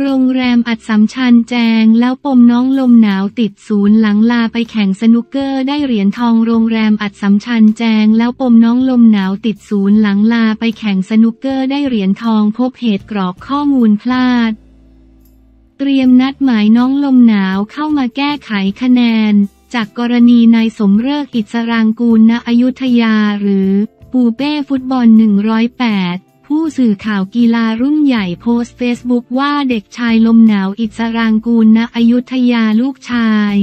โรงแรมอัดสัมชัญแจงแล้วปมน้องลมหนาวติดศูนย์หลังลาไปแข่งสนุกเกอร์ได้เหรียญทองโรงแรมอัดสัมชัญแจงแล้วปมน้องลมหนาวติดศูนย์หลังลาไปแข่งสนุกเกอร์ได้เหรียญทองพบเหตุกรอกข้อมูลพลาด เตรียมนัดหมายน้องลมหนาวเข้ามาแก้ไขคะแนน จากกรณีนายสมเริกอิสรางกูลณอยุธยาหรือปูเป้ฟุตบอล 108 ผู้สื่อข่าวกีฬารุ่นใหญ่โพสต์เฟซบุ๊กว่าเด็กชายลมหนาวอิสรางกูลณอยุธยาลูกชาย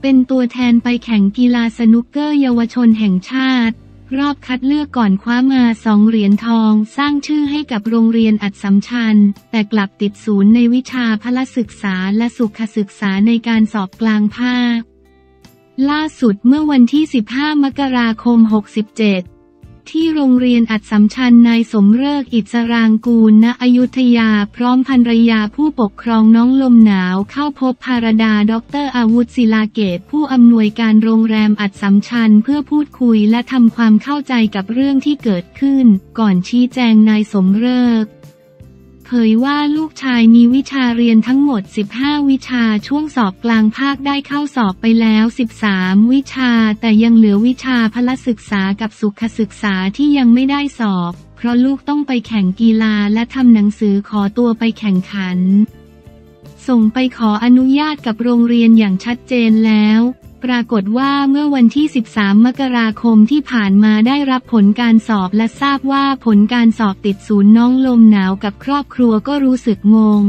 เป็นตัวแทนไปแข่งกีฬาสนุกเกอร์เยาวชนแห่งชาติ รอบคัดเลือกก่อนคว้ามาสองเหรียญทองสร้างชื่อให้กับโรงเรียนอัดสัมชัญแต่กลับติดศูนย์ในวิชาพละศึกษาและสุขศึกษาในการสอบกลางภาค ล่าสุดเมื่อวันที่ 15 มกราคม 67 ที่โรงเรียนอัดสัมชัญนายสมเริกอิสรางกูล ณ อยุธยา พร้อมภรรยาผู้ปกครองน้องลมหนาว เข้าพบภารดาดรอาวุธศิลาเกต ผู้อำนวยการโรงแรมอัดสัมชัญเพื่อพูดคุยและทำความเข้าใจกับเรื่องที่เกิดขึ้น ก่อนชี้แจงนายสมเริก เผยว่าลูกชายมีวิชาเรียนทั้งหมด 15 วิชาช่วงสอบกลางภาคได้เข้าสอบไปแล้ว 13 วิชา แต่ยังเหลือวิชาพละศึกษากับสุขศึกษาที่ยังไม่ได้สอบ เพราะลูกต้องไปแข่งกีฬาและทำหนังสือขอตัวไปแข่งขัน ส่งไปขออนุญาตกับโรงเรียนอย่างชัดเจนแล้ว ปรากฏว่าเมื่อวันที่ 13 มกราคมที่ผ่านมาได้รับผลการสอบและทราบว่าผลการสอบติดศูนย์น้องลมหนาวกับครอบครัวก็รู้สึกงง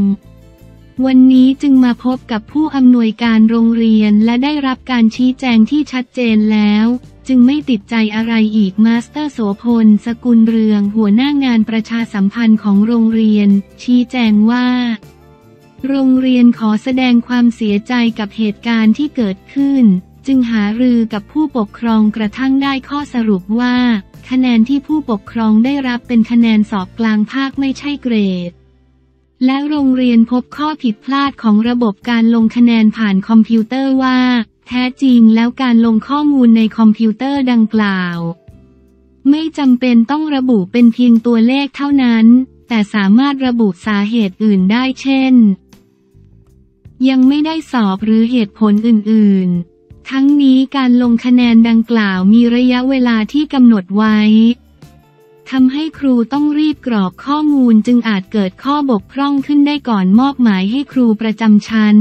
วันนี้จึงมาพบกับผู้อำนวยการโรงเรียนและได้รับการชี้แจงที่ชัดเจนแล้ว จึงไม่ติดใจอะไรอีกมาสเตอร์โสพล สกุลเรืองหัวหน้างานประชาสัมพันธ์ของโรงเรียน ชี้แจงว่า โรงเรียนขอแสดงความเสียใจกับเหตุการณ์ที่เกิดขึ้น จึงหารือกับผู้ปกครองกระทั่งได้ข้อสรุปว่า คะแนนที่ผู้ปกครองได้รับเป็นคะแนนสอบกลางภาคไม่ใช่เกรด และโรงเรียนพบข้อผิดพลาดของระบบการลงคะแนนผ่านคอมพิวเตอร์ว่า แท้จริงแล้วการลงข้อมูลในคอมพิวเตอร์ดังกล่าว ไม่จำเป็นต้องระบุเป็นเพียงตัวเลขเท่านั้น แต่สามารถระบุสาเหตุอื่นได้เช่น ยังไม่ได้สอบหรือเหตุผลอื่นๆ ทั้งนี้การลงคะแนนดังกล่าวมีระยะเวลาที่กำหนดไว้ทำให้ครูต้องรีบกรอกข้อมูลจึงอาจเกิดข้อบกพร่องขึ้นได้ก่อนมอบหมายให้ครูประจำชั้น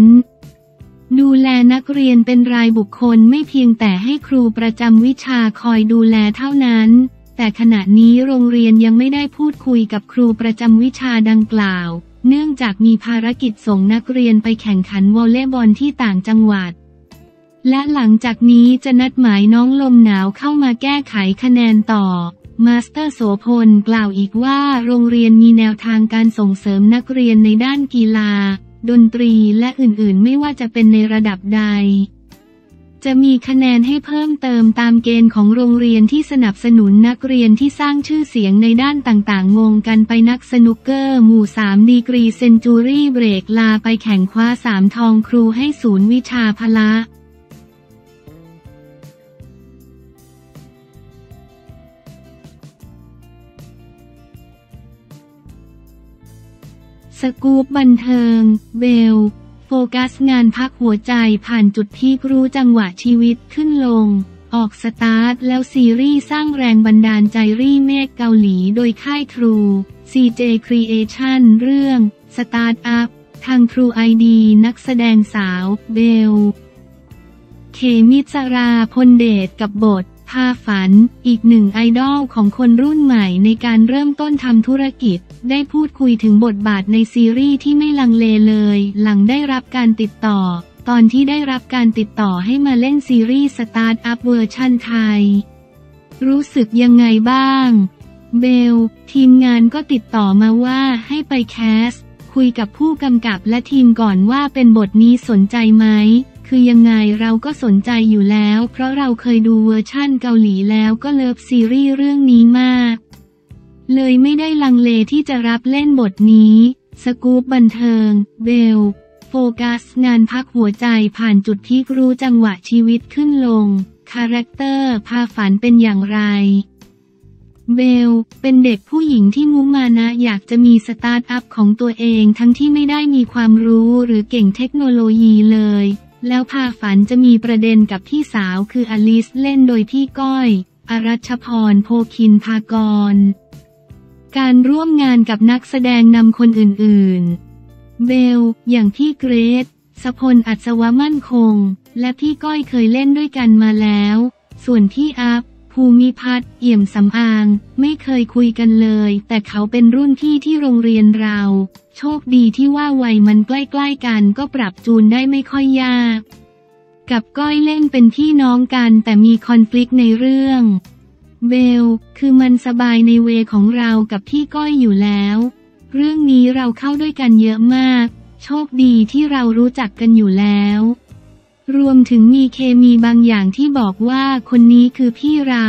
ดูแลนักเรียนเป็นรายบุคคลไม่เพียงแต่ให้ครูประจำวิชาคอยดูแลเท่านั้น แต่ขณะนี้โรงเรียนยังไม่ได้พูดคุยกับครูประจำวิชาดังกล่าว เนื่องจากมีภารกิจส่งนักเรียนไปแข่งขันวอลเลย์บอลที่ต่างจังหวัด และหลังจากนี้จะนัดหมายน้องลมหนาวเข้ามาแก้ไขคะแนนต่อ มาสเตอร์โสพลกล่าวอีกว่าโรงเรียนมีแนวทางการส่งเสริมนักเรียนในด้านกีฬา ดนตรีและอื่นๆ ไม่ว่าจะเป็นในระดับใด จะมีคะแนนให้เพิ่มเติมตามเกณฑ์ของโรงเรียนที่สนับสนุนนักเรียนที่สร้างชื่อเสียงในด้านต่างๆ งงกันไปนักสนุกเกอร์ หมู่ 3 ดีกรีเซนจูรี่เบรกลาไปแข่งคว้าสามทองครูให้ศูนย์วิชาพละสกู๊ปบันเทิง เบล โฟกัสงานพักหัวใจผ่านจุดพีครู้จังหวะชีวิตขึ้นลง ออกสตาร์ทแล้วซีรีส์สร้างแรงบันดาลใจรีเมคเกาหลีโดยค่ายทรู CJ Creation เรื่อง Start Up ทาง True ID นักแสดงสาวเบลเขมิสราพลเดชกับบทพาฝัน อีกหนึ่งไอดอลของคนรุ่นใหม่ในการเริ่มต้นทำธุรกิจ ได้พูดคุยถึงบทบาทในซีรีส์ที่ไม่ลังเลเลย หลังได้รับการติดต่อ ตอนที่ได้รับการติดต่อให้มาเล่นซีรีส์สตาร์ทอัพเวอร์ชันไทย รู้สึกยังไงบ้าง เบล ทีมงานก็ติดต่อมาว่าให้ไป cast คุยกับผู้กำกับและทีมก่อนว่าเป็นบทนี้สนใจไหมคือยังไงเราก็สนใจอยู่แล้ว เพราะเราเคยดูเวอร์ชั่นเกาหลีแล้วก็ love ซีรีส์เรื่องนี้มาก เลยไม่ได้ลังเลที่จะรับเล่นบทนี้ สกู๊ปบันเทิง เบล โฟกัสงานพักหัวใจผ่านจุดพีครู้จังหวะชีวิตขึ้นลง คาแรคเตอร์พาฝันเป็นอย่างไร เบล เป็นเด็กผู้หญิงที่มุมานะอยากจะมีสตาร์ทอัพของตัวเองทั้งที่ไม่ได้มีความรู้หรือเก่งเทคโนโลยีเลย แล้วพาฝันจะมีประเด็นกับพี่สาวคืออลิสเล่นโดยพี่ก้อย อรัชพรโพคินพากร การร่วมงานกับนักแสดงนำคนอื่นๆ เบล อย่างพี่เกรซสพลอัศวมั่นคง และพี่ก้อยเคยเล่นด้วยกันมาแล้ว ส่วนพี่อัพ ภูมิพัฒน์เอี่ยมสำอาง ไม่เคยคุยกันเลย แต่เขาเป็นรุ่นพี่ที่โรงเรียนเรา โชคดีที่ว่าวัยมันใกล้ๆกันก็ปรับจูนได้ไม่ค่อยยาก กับก้อยเล่นเป็นพี่น้องกันแต่มีคอน FLICT ในเรื่อง เบล คือมันสบายในเวของเรากับพี่ก้อยอยู่แล้ว เรื่องนี้เราเข้าด้วยกันเยอะมาก โชคดีที่เรารู้จักกันอยู่แล้ว รวมถึงมีเคมีบางอย่างที่บอกว่าคนนี้คือพี่เรา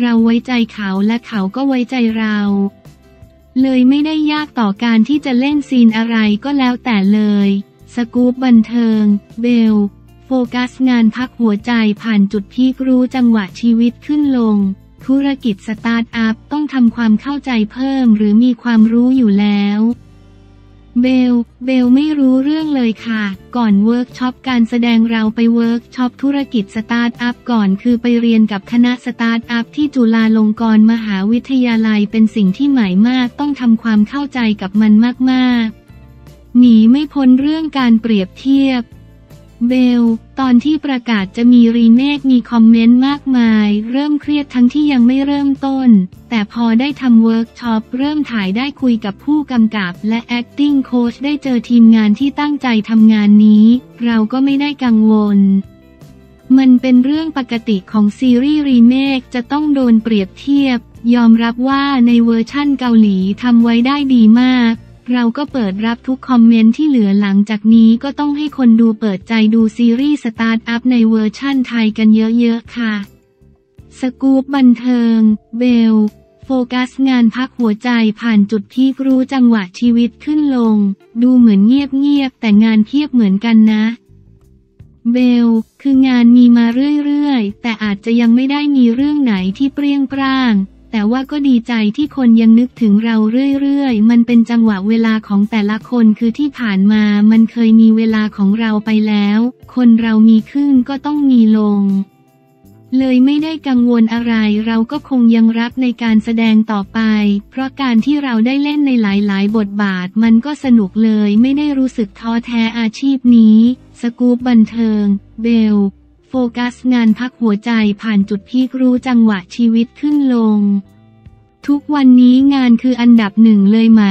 เราไว้ใจเขาและเขาก็ไว้ใจเรา เลยไม่ได้ยากต่อการที่จะเล่นซีนอะไรก็แล้วแต่เลย สกู๊ปบันเทิง เบล โฟกัสงานพักหัวใจผ่านจุดพีครู้จังหวะชีวิตขึ้นลง ธุรกิจสตาร์ทอัพต้องทำความเข้าใจเพิ่มหรือมีความรู้อยู่แล้วเบล เบลไม่รู้เรื่องเลยค่ะ ก่อนเวิร์กช็อปการแสดงเราไปเวิร์กช็อปธุรกิจสตาร์ทอัพก่อนคือไปเรียนกับคณะสตาร์ทอัพที่จุฬาลงกรณ์มหาวิทยาลัยเป็นสิ่งที่ใหม่มากต้องทำความเข้าใจกับมันมากๆ หนีไม่พ้นเรื่องการเปรียบเทียบ เบล ตอนที่ประกาศจะมีรีเมคมีคอมเมนต์มากมาย เริ่มเครียดทั้งที่ยังไม่เริ่มต้น แต่พอได้ทำเวิร์กช็อปเริ่มถ่ายได้คุยกับผู้กำกับ และ acting coach ได้เจอทีมงานที่ตั้งใจทำงานนี้ เราก็ไม่ได้กังวล มันเป็นเรื่องปกติของซีรีส์รีเมคจะต้องโดนเปรียบเทียบ ยอมรับว่าในเวอร์ชั่นเกาหลีทำไว้ได้ดีมาก เราก็เปิดรับทุกคอมเมนต์ที่เหลือหลังจากนี้ก็ต้องให้คนดูเปิดใจดูซีรีส์สตาร์ทอัพในเวอร์ชั่นไทยกันเยอะๆค่ะ สกู๊ปบันเทิง เบล โฟกัสงานพักหัวใจผ่านจุดพีครู้จังหวะชีวิตขึ้นลง ดูเหมือนเงียบๆแต่งานเพียบเหมือนกันนะ เบล คืองานมีมาเรื่อยๆ แต่อาจจะยังไม่ได้มีเรื่องไหนที่เปรี้ยงปร้าง แต่ว่าก็ดีใจที่คนยังนึกถึงเราเรื่อยๆ มันเป็นจังหวะเวลาของแต่ละคนคือที่ผ่านมามันเคยมีเวลาของเราไปแล้ว คนเรามีขึ้นก็ต้องมีลง เลยไม่ได้กังวลอะไรเราก็คงยังรักในการแสดงต่อไป เพราะการที่เราได้เล่นในหลายๆ บทบาทมันก็สนุกเลยไม่ได้รู้สึกท้อแท้อาชีพนี้ สกู๊ปบันเทิง เบล ฟกัสงานพักหัวใจผ่านจุดพีครู้จังหวะชีวิตขึ้นลง ทุกวันนี้งานคืออันดับหนึ่งเลยไหม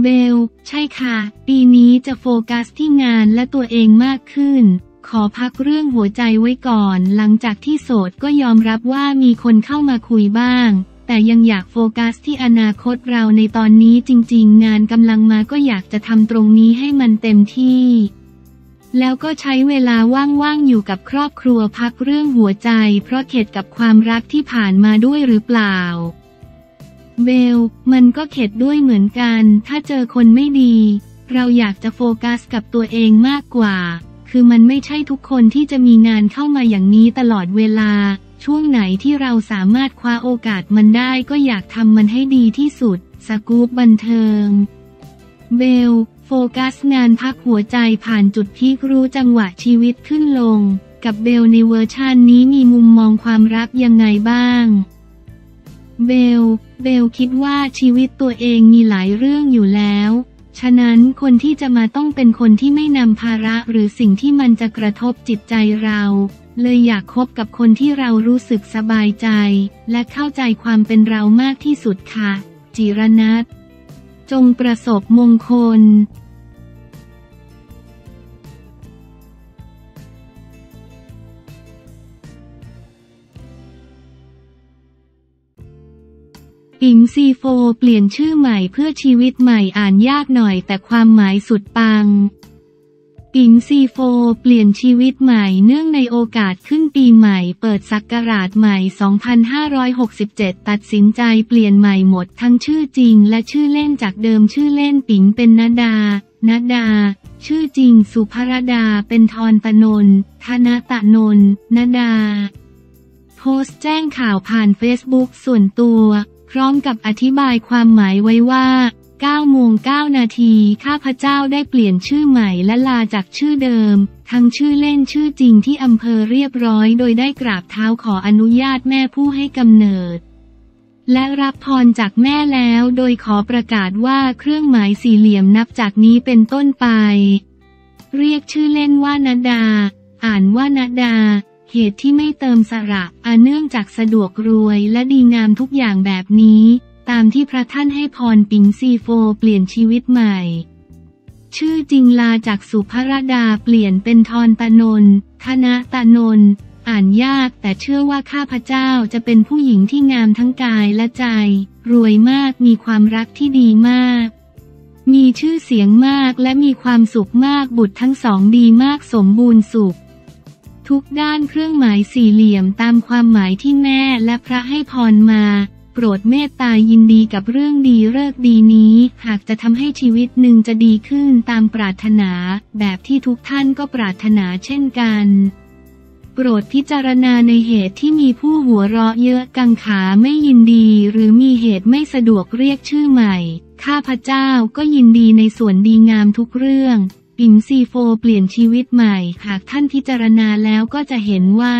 เบล ใช่ค่ะ ปีนี้จะโฟกัสที่งานและตัวเองมากขึ้น ขอพักเรื่องหัวใจไว้ก่อน หลังจากที่โสดก็ยอมรับว่ามีคนเข้ามาคุยบ้าง แต่ยังอยากโฟกัสที่อนาคตเราในตอนนี้จริง ๆ งานกำลังมาก็อยากจะทำตรงนี้ให้มันเต็มที่ แล้วก็ใช้เวลาว่างๆอยู่กับครอบครัวพักเรื่องหัวใจ เพราะเข็ดกับความรักที่ผ่านมาด้วยหรือเปล่า เบล มันก็เข็ดด้วยเหมือนกัน ถ้าเจอคนไม่ดี เราอยากจะโฟกัสกับตัวเองมากกว่า คือมันไม่ใช่ทุกคนที่จะมีงานเข้ามาอย่างนี้ตลอดเวลา ช่วงไหนที่เราสามารถคว้าโอกาสมันได้ก็อยากทำมันให้ดีที่สุด สกู๊ปบันเทิง เบล กัสงานพักหัวใจผ่านจุดพีครู้จังหวะชีวิตขึ้นลง กับเบลในเวอร์ชันนี้มีมุมมองความรักยังไงบ้าง เบล เบลคิดว่าชีวิตตัวเองมีหลายเรื่องอยู่แล้ว ฉะนั้นคนที่จะมาต้องเป็นคนที่ไม่นำภาระหรือสิ่งที่มันจะกระทบจิตใจเรา เลยอยากคบกับคนที่เรารู้สึกสบายใจ และเข้าใจความเป็นเรามากที่สุดค่ะ จิรนัทจงประสบมงคล ปิงซีโฟเปลี่ยนชื่อใหม่เพื่อชีวิตใหม่อ่านยากหน่อยแต่ความหมายสุดปังปิงซีโฟเปลี่ยนชีวิตใหม่เนื่องในโอกาสขึ้นปีใหม่เปิดศักราชใหม่ 2567 ตัดสินใจเปลี่ยนใหม่หมดทั้งชื่อจริงและชื่อเล่นจากเดิมชื่อเล่นปิงเป็นนดานดา ชื่อจริงสุภรดาเป็นทรตนนทนตะนนนดา โพสต์แจ้งข่าวผ่านเฟซบุ๊กส่วนตัว ร้อมกับอธิบายความหมายไว้ว่า9โมง9นาที ข้าพเจ้าได้เปลี่ยนชื่อใหม่และลาจากชื่อเดิม ทั้งชื่อเล่นชื่อจริงที่อำเภอเรียบร้อย โดยได้กราบเท้าขออนุญาตแม่ผู้ให้กำเนิด และรับพรจากแม่แล้วโดยขอประกาศว่าเครื่องหมายสี่เหลี่ยมนับจากนี้เป็นต้นไป เรียกชื่อเล่นว่านาดา อ่านว่านาดา เหตุที่ไม่เติมสระอาเนื่องจากสะดวกรวยและดีงามทุกอย่างแบบนี้ ตามที่พระท่านให้พรปิงซีโฟเปลี่ยนชีวิตใหม่ ชื่อจริงลาจากสุภรดาเปลี่ยนเป็นทรตะนนคณะตะนนอ่านยากแต่เชื่อว่าข้าพเจ้าจะเป็นผู้หญิงที่งามทั้งกายและใจ รวยมากมีความรักที่ดีมาก มีชื่อเสียงมากและมีความสุขมากบุตรทั้งสองดีมากสมบูรณ์สุข ทุกด้านเครื่องหมายสี่เหลี่ยมตามความหมายที่แม่และพระให้พรมา โปรดเมตตายินดีกับเรื่องดีเลิกดีนี้ หากจะทำให้ชีวิตหนึ่งจะดีขึ้นตามปรารถนา แบบที่ทุกท่านก็ปรารถนาเช่นกันโปรดพิจารณาในเหตุที่มีผู้หัวเราะเยอะกังขาไม่ยินดี หรือมีเหตุไม่สะดวกเรียกชื่อใหม่ ข้าพเจ้าก็ยินดีในส่วนดีงามทุกเรื่อง ปิ่มซีโฟเปลี่ยนชีวิตใหม่ หากท่านพิจารณาแล้วก็จะเห็นว่า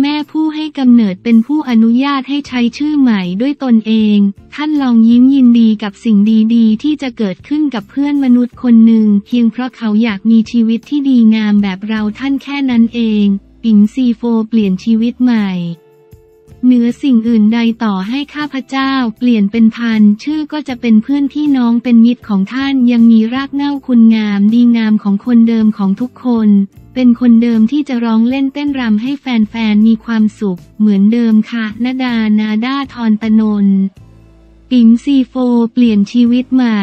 แม่ผู้ให้กำเนิดเป็นผู้อนุญาตให้ใช้ชื่อใหม่ด้วยตนเอง ท่านลองยิ้มยินดีกับสิ่งดีๆ ที่จะเกิดขึ้นกับเพื่อนมนุษย์คนหนึ่ง เพียงเพราะเขาอยากมีชีวิตที่ดีงามแบบเราท่านแค่นั้นเอง ปิ่งซีโฟเปลี่ยนชีวิตใหม่ เหนือสิ่งอื่นใดต่อให้ข้าพเจ้า เปลี่ยนเป็นพันชื่อก็จะเป็นเพื่อนพี่น้องเป็นมิตรของท่านยังมีรากเหง้าคุณงามดีงามของคนเดิมของทุกคน เป็นคนเดิมที่จะร้องเล่นเต้นรำให้แฟนๆมีความสุข เหมือนเดิมค่ะนาดานาดาทรตนนปิมซีโฟเปลี่ยนชีวิตใหม่